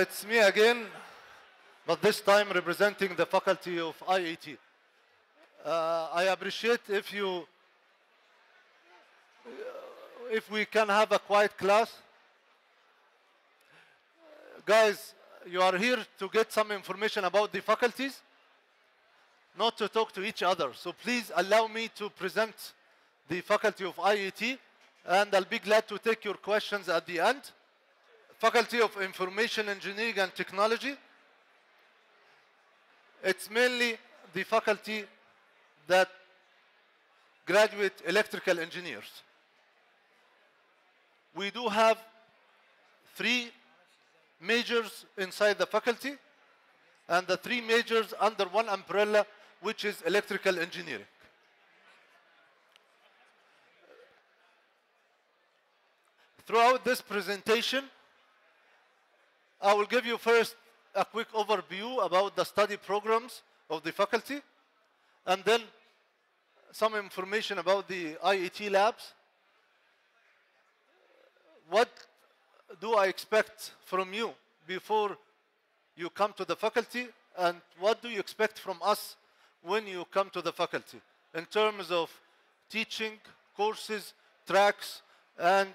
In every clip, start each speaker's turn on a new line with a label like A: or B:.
A: It's me again, but this time representing the faculty of IET. Uh, I appreciate if you, if we can have a quiet class. Guys, you are here to get some information about the faculties, not to talk to each other. So please allow me to present the faculty of IET, and I'll be glad to take your questions at the end. Faculty of Information Engineering and Technology. It's mainly the faculty that graduate electrical engineers. We do have three majors inside the faculty and the three majors under one umbrella, which is electrical engineering. Throughout this presentation, I will give you first a quick overview about the study programs of the faculty, and then some information about the IET labs. What do I expect from you before you come to the faculty, and what do you expect from us when you come to the faculty in terms of teaching, courses, tracks, and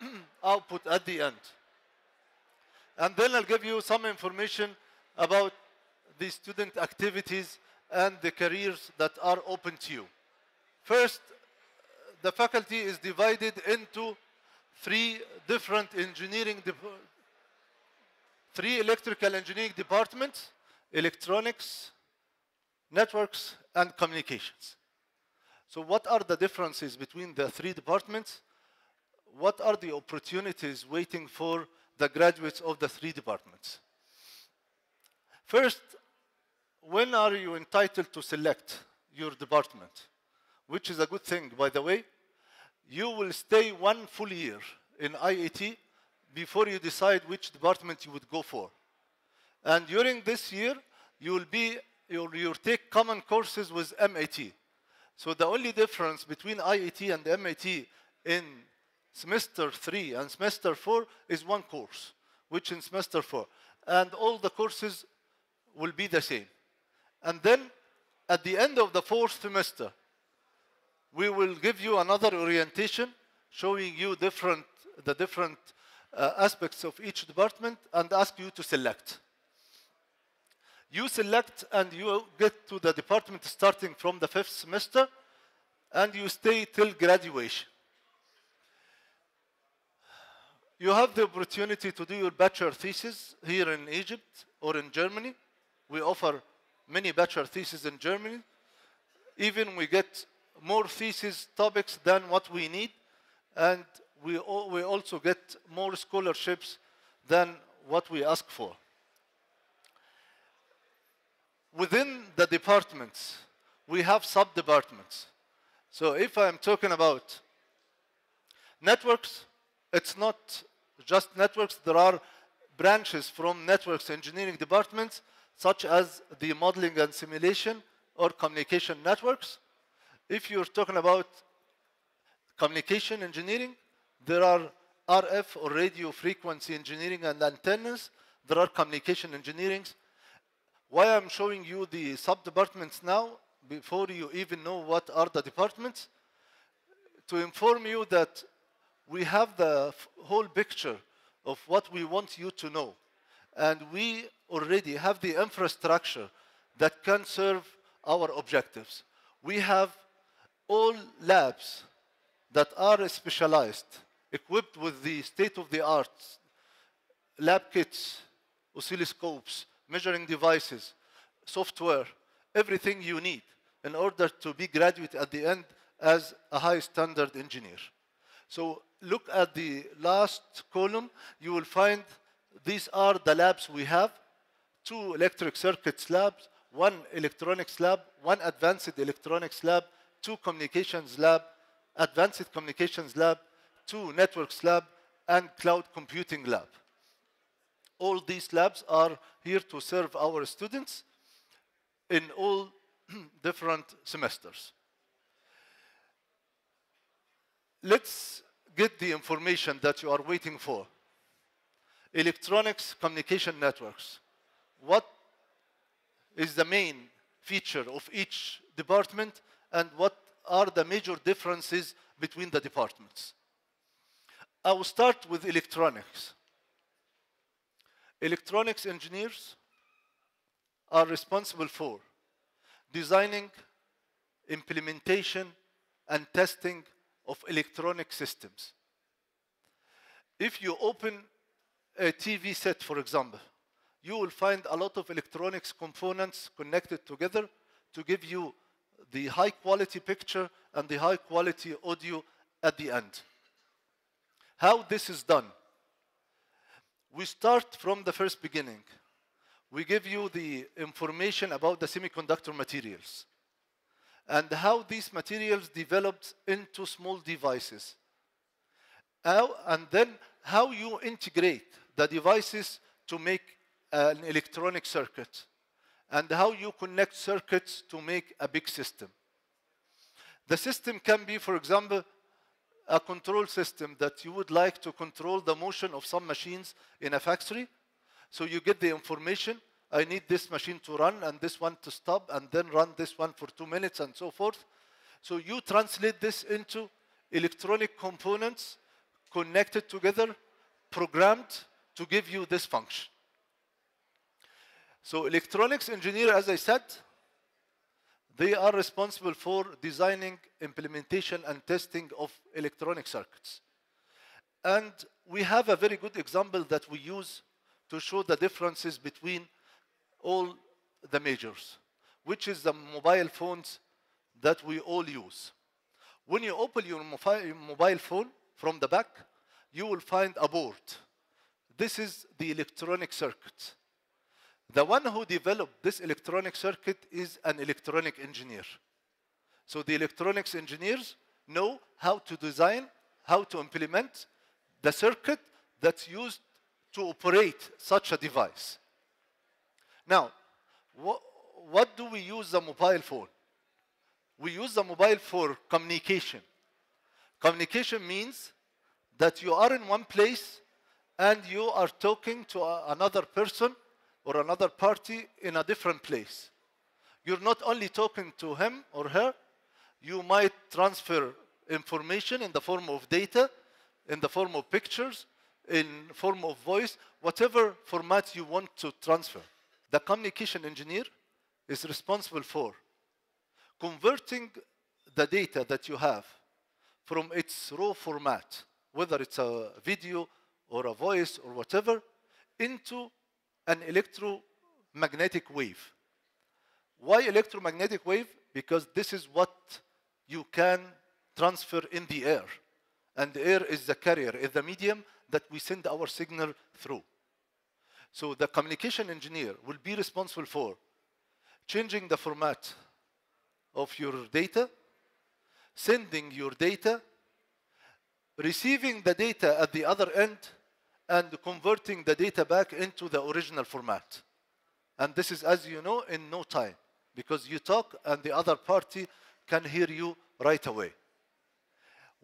A: output at the end? And then I'll give you some information about the student activities and the careers that are open to you. First, the faculty is divided into three different engineering, three electrical engineering departments, electronics, networks, and communications. So what are the differences between the three departments? What are the opportunities waiting for the graduates of the three departments. First, when are you entitled to select your department? Which is a good thing, by the way. You will stay one full year in IET before you decide which department you would go for. And during this year, you will be, you'll, you'll take common courses with MET. So the only difference between IET and MAT in semester three and semester four is one course, which in semester four. And all the courses will be the same. And then at the end of the fourth semester, we will give you another orientation showing you different, the different uh, aspects of each department and ask you to select. You select and you get to the department starting from the fifth semester and you stay till graduation. You have the opportunity to do your bachelor thesis here in Egypt or in Germany. We offer many bachelor theses in Germany. Even we get more thesis topics than what we need. And we, we also get more scholarships than what we ask for. Within the departments, we have sub-departments. So if I'm talking about networks, it's not just networks. There are branches from networks engineering departments, such as the modeling and simulation or communication networks. If you're talking about communication engineering, there are RF or radio frequency engineering and antennas. There are communication engineerings. Why I'm showing you the sub-departments now, before you even know what are the departments, to inform you that we have the whole picture of what we want you to know. And we already have the infrastructure that can serve our objectives. We have all labs that are specialized, equipped with the state-of-the-art lab kits, oscilloscopes, measuring devices, software, everything you need in order to be graduate at the end as a high standard engineer. So look at the last column, you will find these are the labs we have. Two electric circuits labs, one electronics lab, one advanced electronics lab, two communications lab, advanced communications lab, two networks lab, and cloud computing lab. All these labs are here to serve our students in all different semesters. Let's get the information that you are waiting for. Electronics communication networks. What is the main feature of each department and what are the major differences between the departments? I will start with electronics. Electronics engineers are responsible for designing, implementation, and testing of electronic systems. If you open a TV set, for example, you will find a lot of electronics components connected together to give you the high quality picture and the high quality audio at the end. How this is done? We start from the first beginning. We give you the information about the semiconductor materials and how these materials developed into small devices. How, and then how you integrate the devices to make an electronic circuit and how you connect circuits to make a big system. The system can be, for example, a control system that you would like to control the motion of some machines in a factory. So you get the information, I need this machine to run and this one to stop and then run this one for two minutes and so forth. So you translate this into electronic components connected together, programmed to give you this function. So electronics engineer, as I said, they are responsible for designing, implementation, and testing of electronic circuits. And we have a very good example that we use to show the differences between all the majors, which is the mobile phones that we all use. When you open your mobile phone from the back, you will find a board. This is the electronic circuit. The one who developed this electronic circuit is an electronic engineer. So the electronics engineers know how to design, how to implement the circuit that's used to operate such a device. Now, what, do we use the mobile for? We use the mobile for communication. Communication means that you are in one place and you are talking to another person or another party in a different place. You're not only talking to him or her, you might transfer information in the form of data, in the form of pictures, in form of voice, whatever format you want to transfer. The communication engineer is responsible for converting the data that you have from its raw format, whether it's a video or a voice or whatever, into an electromagnetic wave. Why electromagnetic wave? Because this is what you can transfer in the air. And the air is the carrier, is the medium that we send our signal through. So the communication engineer will be responsible for changing the format of your data, sending your data, receiving the data at the other end, and converting the data back into the original format. And this is, as you know, in no time, because you talk and the other party can hear you right away.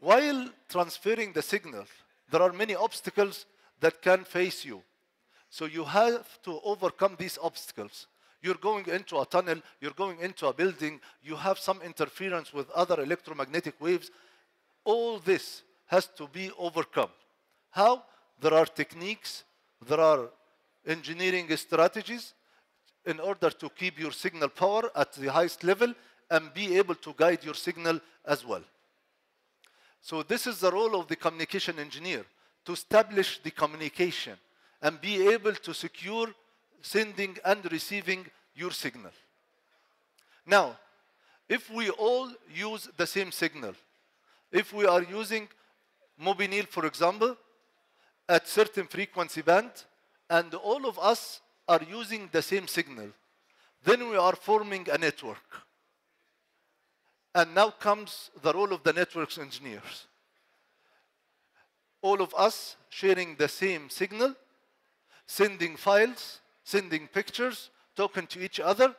A: While transferring the signal, there are many obstacles that can face you. So you have to overcome these obstacles. You're going into a tunnel, you're going into a building, you have some interference with other electromagnetic waves. All this has to be overcome. How? There are techniques, there are engineering strategies in order to keep your signal power at the highest level and be able to guide your signal as well. So this is the role of the communication engineer, to establish the communication and be able to secure sending and receiving your signal. Now, if we all use the same signal, if we are using Mobinil, for example, at certain frequency band, and all of us are using the same signal, then we are forming a network. And now comes the role of the networks engineers. All of us sharing the same signal, sending files, sending pictures, talking to each other.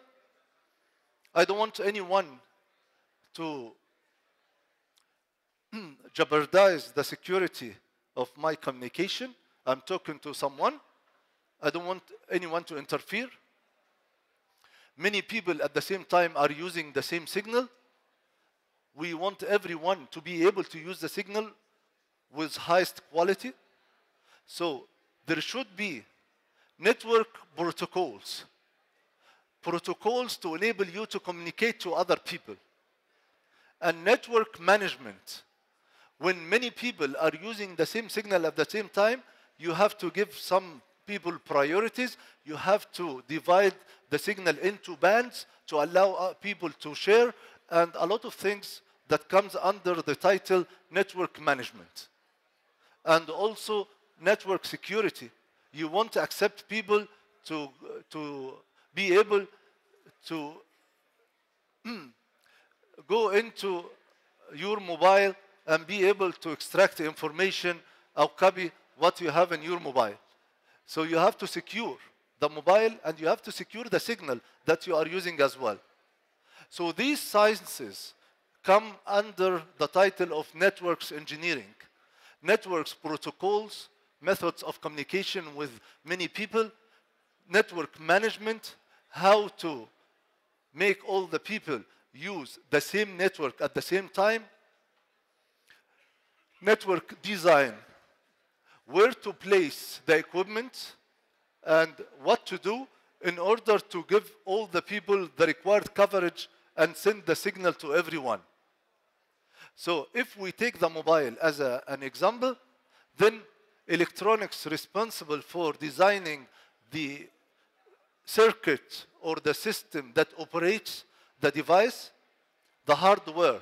A: I don't want anyone to jeopardize the security of my communication. I'm talking to someone. I don't want anyone to interfere. Many people at the same time are using the same signal. We want everyone to be able to use the signal with highest quality. So there should be network protocols. Protocols to enable you to communicate to other people. And network management. When many people are using the same signal at the same time, you have to give some people priorities. You have to divide the signal into bands to allow uh, people to share and a lot of things that comes under the title network management and also network security you want to accept people to, to be able to hmm, go into your mobile and be able to extract information oh, or copy what you have in your mobile. So you have to secure the mobile and you have to secure the signal that you are using as well. So these sciences come under the title of networks engineering. Networks protocols, methods of communication with many people, network management, how to make all the people use the same network at the same time, network design, where to place the equipment, and what to do in order to give all the people the required coverage and send the signal to everyone. So if we take the mobile as a, an example, then electronics responsible for designing the circuit or the system that operates the device, the hardware.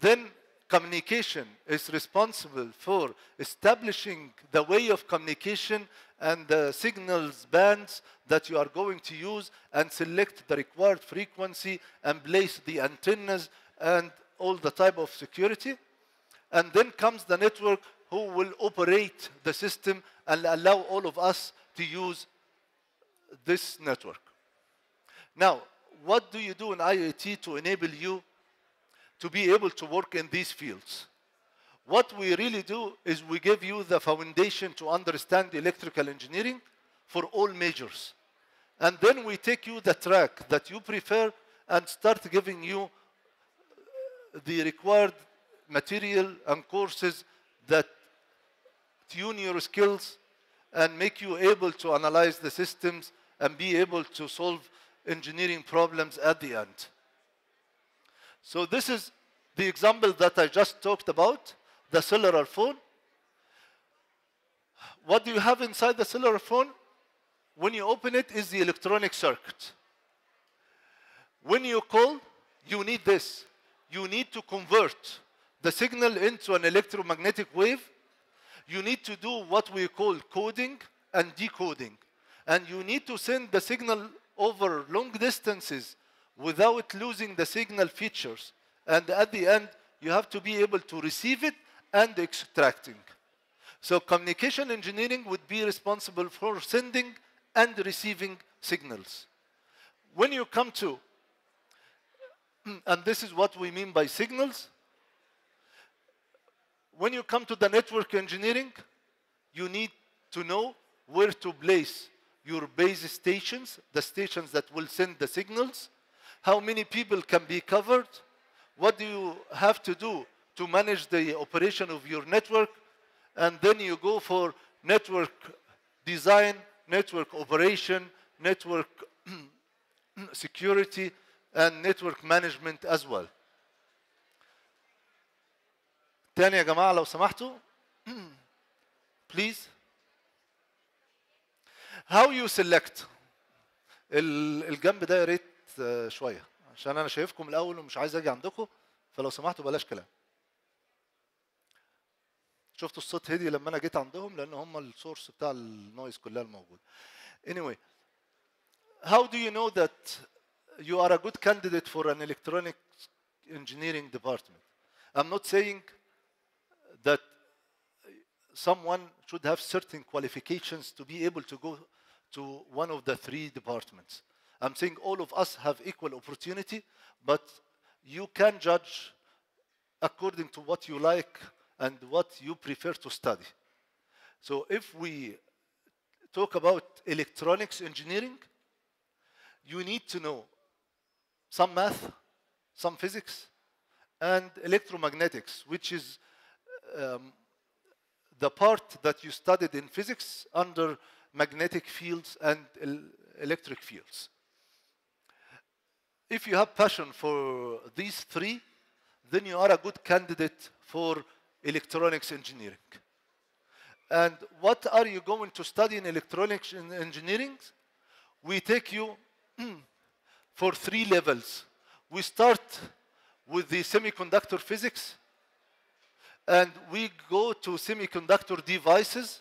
A: Then communication is responsible for establishing the way of communication and the signals bands that you are going to use and select the required frequency and place the antennas and all the type of security. And then comes the network who will operate the system and allow all of us to use this network. Now, what do you do in IET to enable you to be able to work in these fields? What we really do is we give you the foundation to understand electrical engineering for all majors. And then we take you the track that you prefer and start giving you the required material and courses that tune your skills and make you able to analyze the systems and be able to solve engineering problems at the end. So this is the example that I just talked about, the cellular phone. What do you have inside the cellular phone? When you open it is the electronic circuit. When you call, you need this. You need to convert the signal into an electromagnetic wave. You need to do what we call coding and decoding. And you need to send the signal over long distances without losing the signal features. And at the end, you have to be able to receive it and extracting. So communication engineering would be responsible for sending and receiving signals. When you come to, and this is what we mean by signals, when you come to the network engineering, you need to know where to place your base stations, the stations that will send the signals, how many people can be covered, what do you have to do to manage the operation of your network, and then you go for network design, network operation, network security, and network management as well. تاني يا جماعة لو سمحتوا. How you select. ال- الجنب ده يا ريت آه، شوية. عشان أنا شايفكم الأول ومش عايز أجي عندكم. فلو سمحتوا بلاش كلام. شفتوا الصوت هدي لما أنا جيت عندهم؟ لأن هم السورس بتاع النويز كلها الموجود. Anyway. How do you know that you are a good candidate for an electronic engineering department? I'm not saying that someone should have certain qualifications to be able to go to one of the three departments. I'm saying all of us have equal opportunity, but you can judge according to what you like and what you prefer to study. So if we talk about electronics engineering, you need to know some math, some physics, and electromagnetics, which is um, the part that you studied in physics under magnetic fields and el- electric fields. If you have passion for these three, then you are a good candidate for electronics engineering. And what are you going to study in electronics en- engineering? We take you for three levels. We start with the semiconductor physics, and we go to semiconductor devices.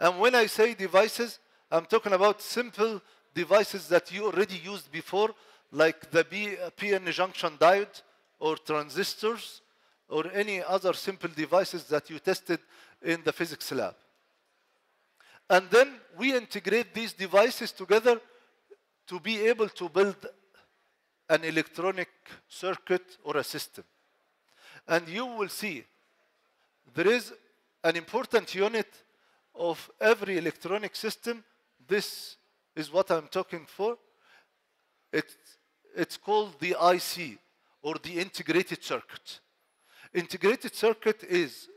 A: And when I say devices, I'm talking about simple devices that you already used before, like the PN junction diode or transistors or any other simple devices that you tested in the physics lab. And then we integrate these devices together to be able to build an electronic circuit or a system. And you will see there is an important unit of every electronic system. This is what I'm talking for. It's, it's called the IC or the integrated circuit. Integrated circuit is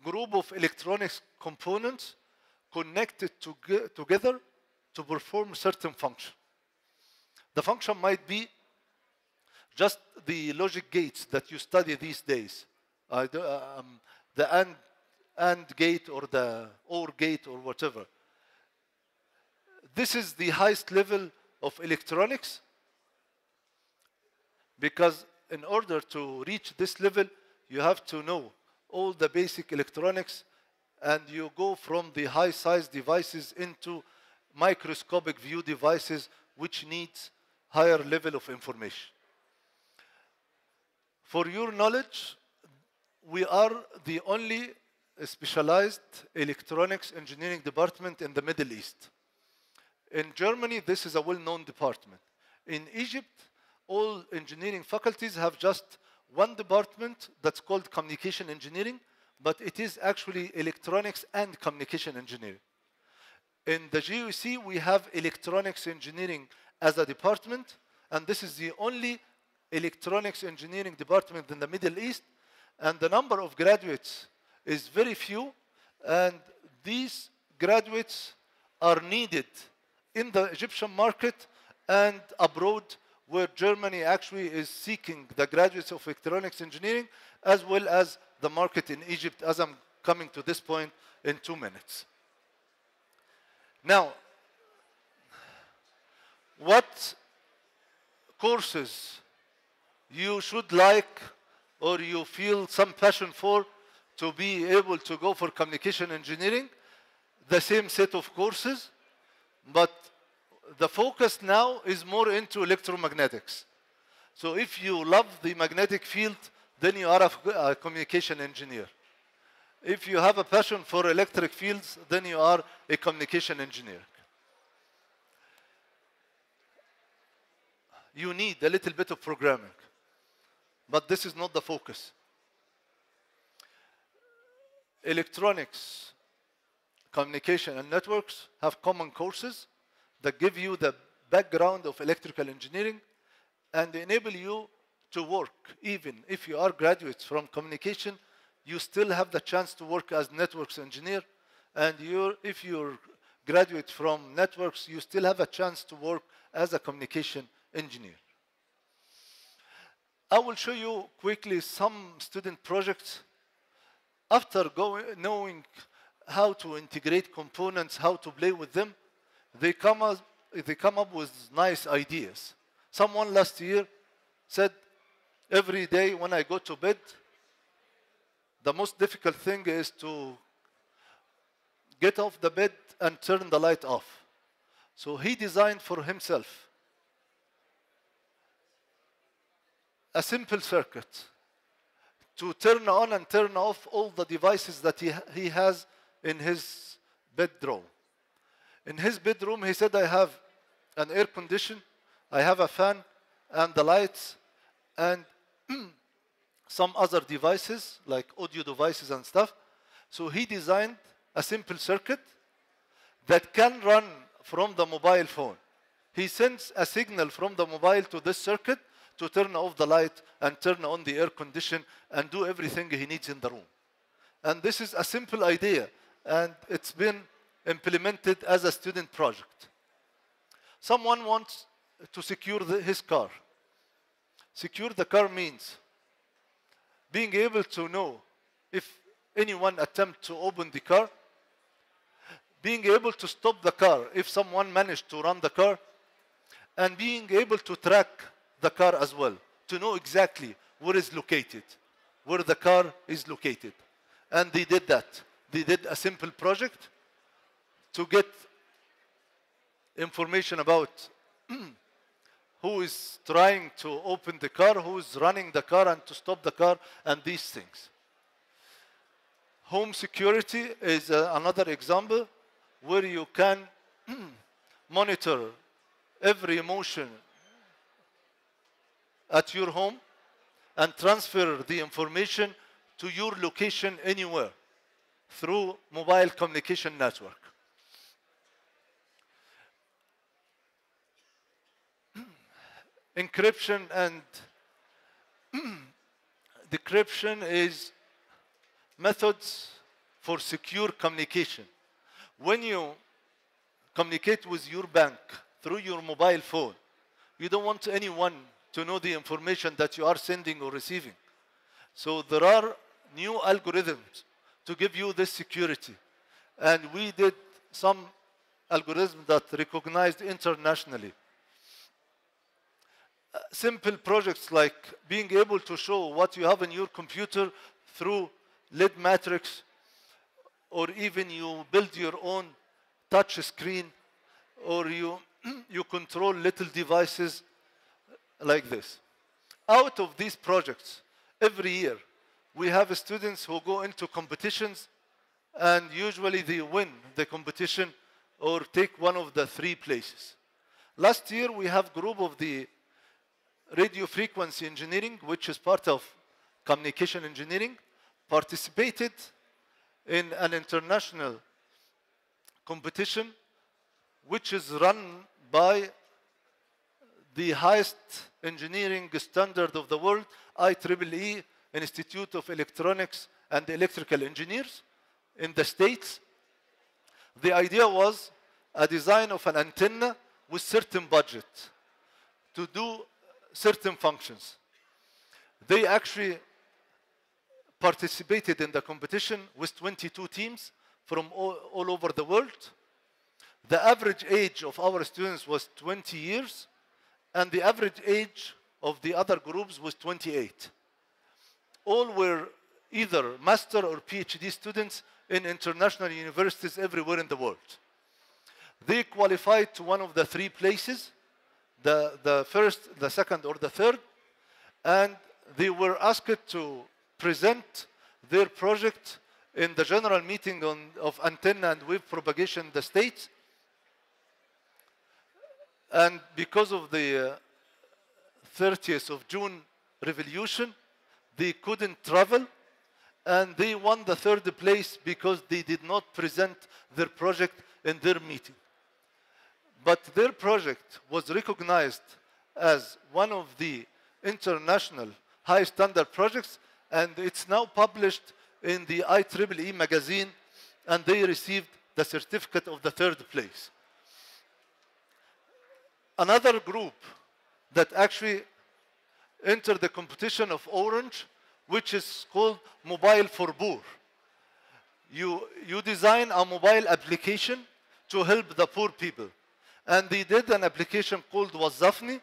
A: a group of electronics components connected to, together to perform certain function. The function might be just the logic gates that you study these days. I do- um, the AND, AND gate or the OR gate or whatever. This is the highest level of electronics because in order to reach this level, you have to know all the basic electronics and you go from the high size devices into microscopic view devices which needs higher level of information. For your knowledge, we are the only specialized electronics engineering department in the Middle East. In Germany, this is a well-known department. In Egypt, all engineering faculties have just one department that's called communication engineering, but it is actually electronics and communication engineering. In the GUC, we have electronics engineering as a department, and this is the only electronics engineering department in the Middle East, and the number of graduates is very few, and these graduates are needed in the Egyptian market and abroad, where Germany actually is seeking the graduates of electronics engineering, as well as the market in Egypt, as I'm coming to this point in two minutes. Now, what courses you should like or you feel some passion for to be able to go for communication engineering, the same set of courses, but the focus now is more into electromagnetics. So if you love the magnetic field, then you are a, a communication engineer. If you have a passion for electric fields, then you are a communication engineer. You need a little bit of programming, but this is not the focus. Electronics, communication, and networks have common courses that give you the background of electrical engineering and enable you to work. Even if you are graduates from communication, you still have the chance to work as networks engineer. And you're, if you're graduate from networks, you still have a chance to work as a communication engineer. I will show you quickly some student projects. After going, knowing how to integrate components, how to play with them, they come up, they come up with nice ideas. Someone last year said, every day when I go to bed, the most difficult thing is to get off the bed and turn the light off. So he designed for himself a simple circuit to turn on and turn off all the devices that he, he has in his bedroom. In his bedroom, he said, I have an air condition, I have a fan, and the lights, and some other devices like audio devices and stuff. So he designed a simple circuit that can run from the mobile phone. He sends a signal from the mobile to this circuit to turn off the light and turn on the air condition and do everything he needs in the room. And this is a simple idea, and it's been implemented as a student project. Someone wants to secure the, his car. Secure the car means being able to know if anyone attempt to open the car, being able to stop the car if someone managed to run the car, and being able to track the car as well, to know exactly where is located, where the car is located. And they did that. They did a simple project to get information about who is trying to open the car, who is running the car and to stop the car, and these things. Home security is uh, another example where you can monitor every emotion at your home and transfer the information to your location anywhere through mobile communication network. Encryption and decryption is methods for secure communication. When you communicate with your bank through your mobile phone, you don't want anyone to know the information that you are sending or receiving. So there are new algorithms to give you this security. And we did some algorithms that recognized internationally. Uh, simple projects like being able to show what you have in your computer through LED matrix, or even you build your own touch screen, or you, you control little devices like this. Out of these projects, every year, we have students who go into competitions and usually they win the competition or take one of the three places. Last year, we have group of the radio frequency engineering, which is part of communication engineering, participated in an international competition, which is run by the highest engineering standard of the world, IEEE, Institute of Electronics and Electrical Engineers in the States. The idea was a design of an antenna with certain budget to do certain functions. They actually participated in the competition with 22 teams from all, all over the world. The average age of our students was 20 years, and the average age of the other groups was 28. All were either master or PhD students in international universities everywhere in the world. They qualified to one of the three places, the, the first, the second, or the third, and they were asked to present their project in the general meeting on, of antenna and wave propagation in the States. And because of the uh, 30th of June revolution, they couldn't travel and they won the third place because they did not present their project in their meeting. But their project was recognized as one of the international high standard projects and it's now published in the IEEE magazine and they received the certificate of the third place another group that actually entered the competition of Orange, which is called Mobile for Poor. You, you design a mobile application to help the poor people. And they did an application called Wazafni,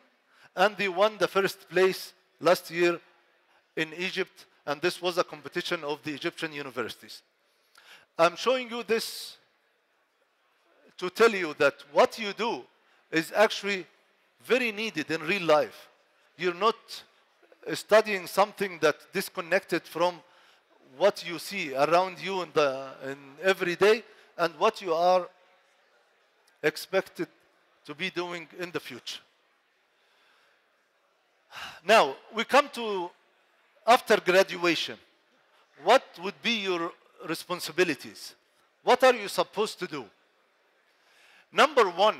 A: and they won the first place last year in Egypt, and this was a competition of the Egyptian universities. I'm showing you this to tell you that what you do is actually very needed in real life. You're not uh, studying something that disconnected from what you see around you in, the, in every day and what you are expected to be doing in the future. Now, we come to after graduation, what would be your responsibilities? What are you supposed to do? Number one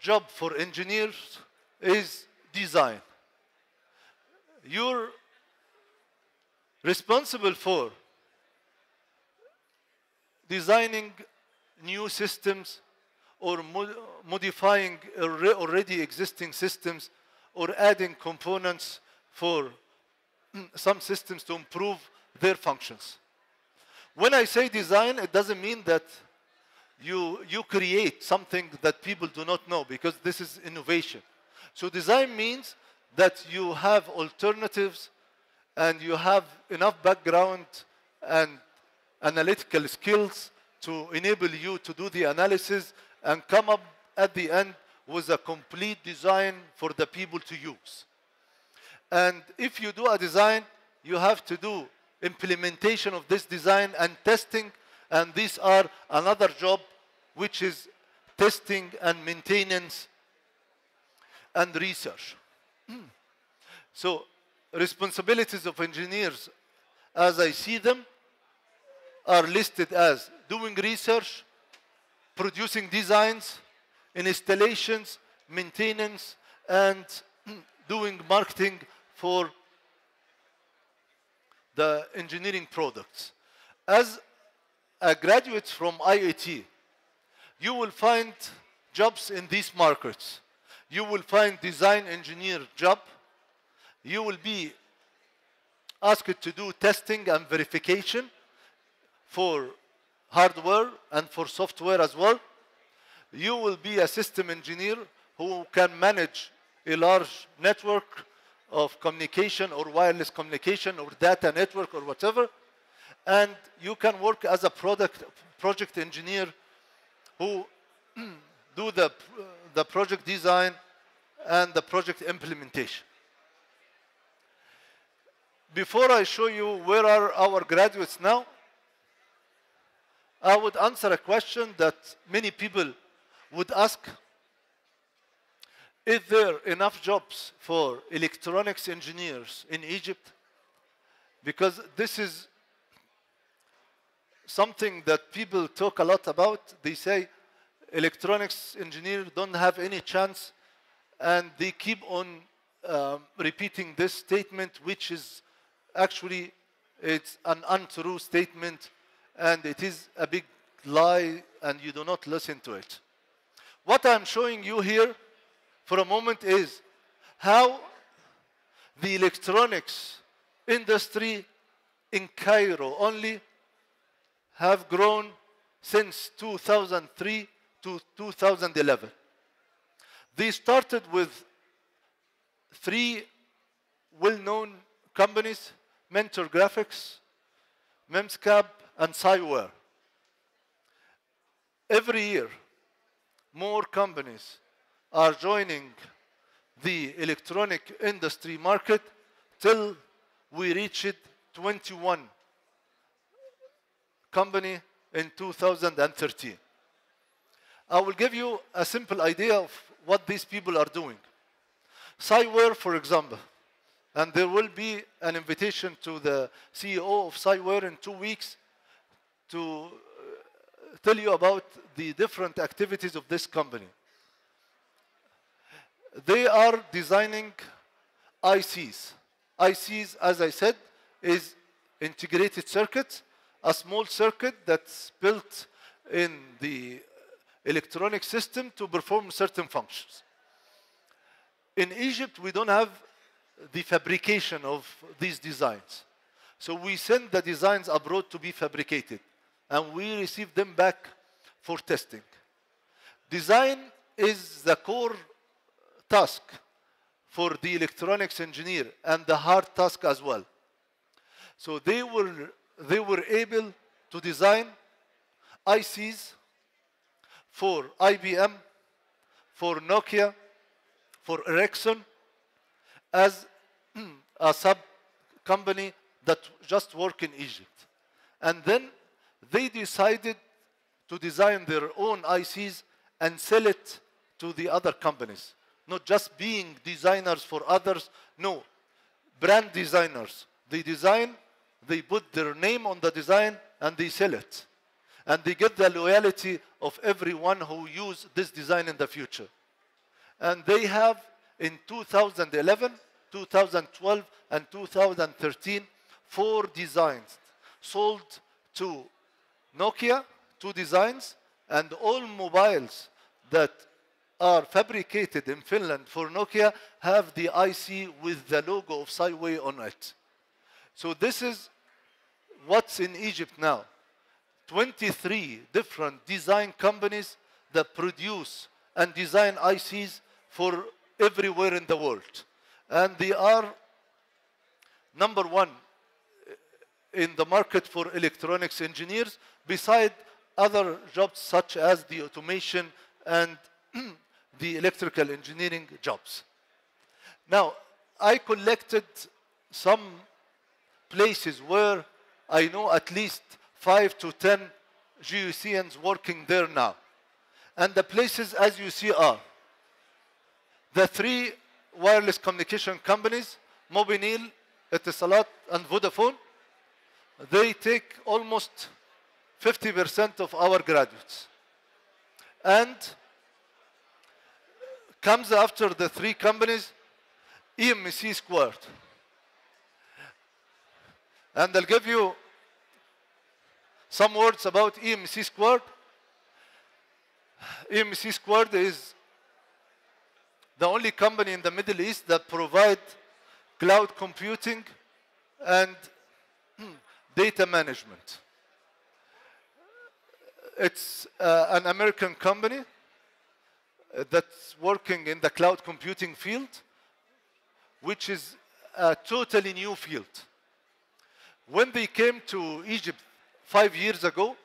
A: job for engineers is design. You're responsible for designing new systems or mo- modifying already existing systems or adding components for some systems to improve their functions. When I say design, it doesn't mean that you, you create something that people do not know because this is innovation. So design means that you have alternatives and you have enough background and analytical skills to enable you to do the analysis and come up at the end with a complete design for the people to use. And if you do a design, you have to do implementation of this design and testing, and these are another job, which is testing and maintenance and research. so, responsibilities of engineers, as I see them, are listed as doing research, producing designs, installations, maintenance, and doing marketing for the engineering products. As Uh, a graduate from IET, you will find jobs in these markets. You will find design engineer job. You will be asked to do testing and verification for hardware and for software as well. You will be a system engineer who can manage a large network of communication or wireless communication or data network or whatever. And you can work as a product project engineer who do the, the project design and the project implementation. Before I show you where are our graduates now, I would answer a question that many people would ask. Is there enough jobs for electronics engineers in Egypt? Because this is something that people talk a lot about. They say electronics engineers don't have any chance, and they keep on um, repeating this statement, which is actually it's an untrue statement, and it is a big lie, and you do not listen to it. What I'm showing you here for a moment is how the electronics industry in Cairo only have grown since 2003 to 2011. They started with three well-known companies, Mentor Graphics, Memscap, and Si-Ware. Every year, more companies are joining the electronic industry market till we reached 21 company in 2013. I will give you a simple idea of what these people are doing. Si-Ware, for example, and there will be an invitation to the CEO of Si-Ware in two weeks to uh, tell you about the different activities of this company. They are designing ICs. ICs, as I said, is integrated circuits, a small circuit that's built in the electronic system to perform certain functions. In Egypt, we don't have the fabrication of these designs. So we send the designs abroad to be fabricated, and we receive them back for testing. Design is the core task for the electronics engineer and the hard task as well. So they were, they were able to design ICs for IBM, for Nokia, for Ericsson, as a sub company that just work in Egypt. And then they decided to design their own ICs and sell it to the other companies. Not just being designers for others, no, brand designers, they design, they put their name on the design, and they sell it. And they get the loyalty of everyone who use this design in the future. And they have in 2011, 2012, and 2013 four designs sold to Nokia, two designs, and all mobiles that are fabricated in Finland for Nokia have the IC with the logo of Si-Ware on it. So this is what's in Egypt now. 23 different design companies that produce and design ICs for everywhere in the world. And they are number one in the market for electronics engineers, beside other jobs such as the automation and the electrical engineering jobs. Now, I collected some places where I know at least five to 10 GUCians working there now. And the places, as you see, are the three wireless communication companies, Mobinil, Etisalat, and Vodafone. They take almost 50% of our graduates. And comes after the three companies, EMC squared. And I'll give you some words about EMC squared. EMC squared is the only company in the Middle East that provide cloud computing and data management. It's uh, an American company that's working in the cloud computing field, which is a totally new field. When they came to Egypt five years ago,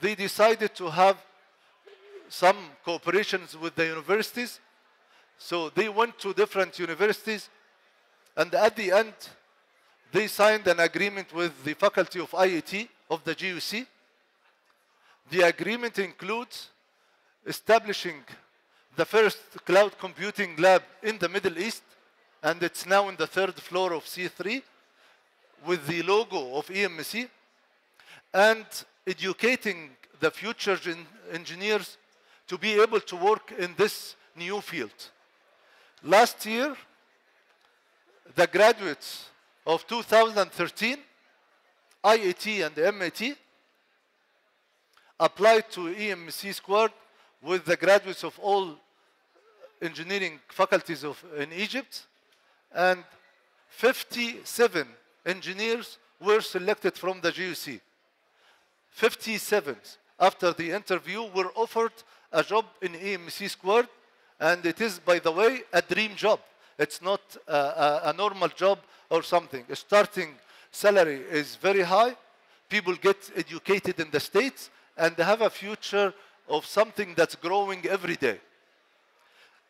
A: they decided to have some cooperations with the universities. So they went to different universities, and at the end, they signed an agreement with the faculty of IET of the GUC. The agreement includes establishing the first cloud computing lab in the Middle East, and it's now in the third floor of C3 with the logo of EMC, and educating the future engineers to be able to work in this new field. Last year, the graduates of 2013, IET and MET, applied to EMC Squared with the graduates of all engineering faculties of, in Egypt, and 57 engineers were selected from the GUC. 57 after the interview were offered a job in EMC Squared, and it is, by the way, a dream job. It's not a, a, a normal job or something. A starting salary is very high. People get educated in the States, and have a future of something that's growing every day.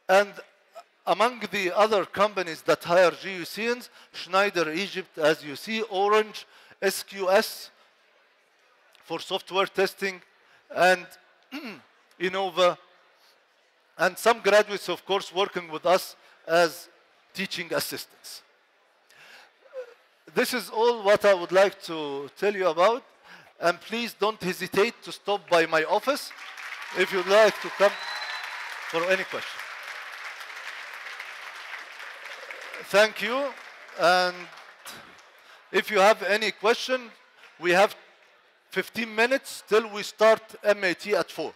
A: And among the other companies that hire GUCians, Schneider Egypt, as you see, Orange, SQS for software testing, and Innova, and some graduates, of course, working with us as teaching assistants. This is all what I would like to tell you about. And please don't hesitate to stop by my office if you'd like to come for any question. Thank you. And if you have any question, we have 15 minutes till we start MET at 4.